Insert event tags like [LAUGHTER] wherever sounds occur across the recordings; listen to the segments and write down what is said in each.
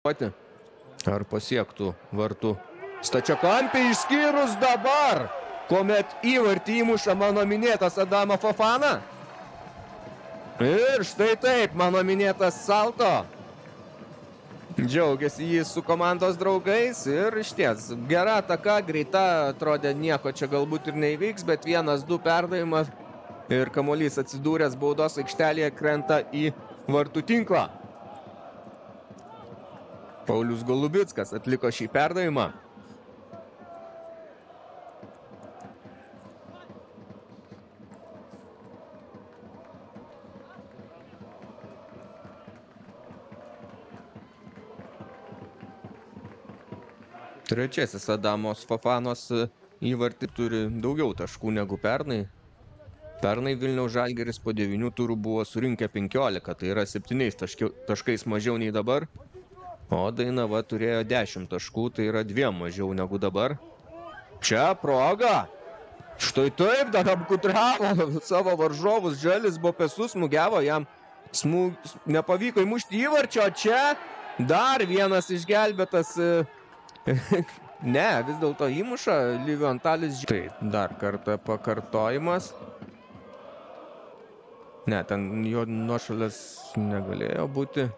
Ar pasiektų vartų stačiakampį išskyrus dabar, kuomet įvartį įmuša mano minėtas Adama Fofana. Ir štai taip, mano minėtas Salto. Džiaugiasi jis su komandos draugais ir iš ties gera ataka, greita, atrodė nieko čia galbūt ir neįvyks, bet vienas, du perdavimas ir kamuolys atsidūręs baudos aikštelėje krenta į vartų tinklą. Paulius Golubitskas atliko šį perdavimą. Trečiasis Adamos Fafanos įvartį turi daugiau taškų negu pernai. Pernai Vilniaus Žalgeris po 9 turų buvo surinkę 15, tai yra 7 taškais mažiau nei dabar. O Dainava turėjo 10 taškų, tai yra 2 mažiau negu dabar. Čia proga. Štai taip, dar apkutravo [LAUGHS] savo varžovus. Žalis buvo pesus, smūgiavo jam. Smūg... Nepavyko įmušti įvarčio. Čia dar vienas išgelbėtas. [LAUGHS] ne, vis dėlto įmuša Livio Antalis. Taip, dar kartą pakartojimas. Ne, ten jo nuošalės negalėjo būti.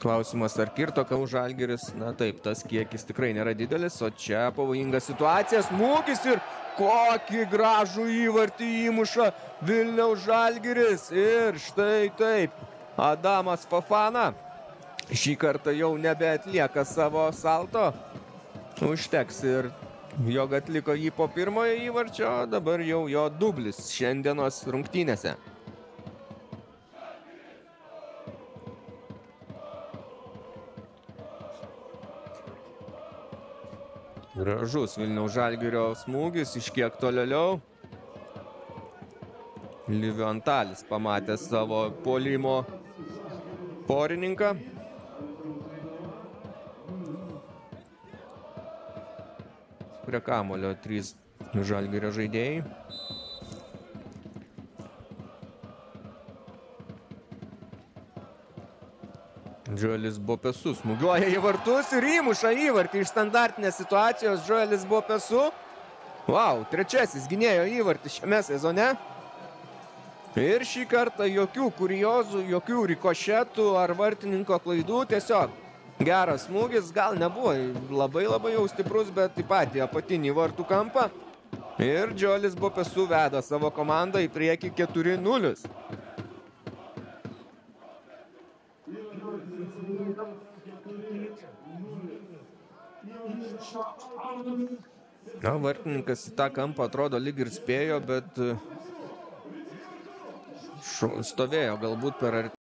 Klausimas, ar kirto Kaunų Žalgiris? Na taip, tas kiekis tikrai nėra didelis, o čia pavojinga situacija, smūgis ir kokį gražų įvartį įmuša Vilniaus Žalgiris. Ir štai taip, Adamas Fafana šį kartą jau nebeatlieka savo salto. Užteks ir jog atliko jį po pirmojo įvarčio, dabar jau jo dublis šiandienos rungtynėse. Gražus Vilniaus Žalgirio smūgis iš kiek tolėliau. Livio Antalis pamatė savo polimo porininką. Prie kamulio trys Žalgirio žaidėjai. Džoelis Bopesu smūgiuoja į vartus ir įmuša įvartį iš standartinės situacijos. Džoelis Bopesu. Wow, trečiasis gynėjo įvartis šiame sezone. Ir šį kartą jokių kuriozų, jokių rikošetų ar vartininko klaidų. Tiesiog geras smūgis, gal nebuvo labai labai jau stiprus, bet į apatinį vartų kampą. Ir Džoelis Bopesu veda savo komandą į priekį 4-0. Na, vartininkas į tą kampą atrodo lyg ir spėjo, bet stovėjo galbūt per arti.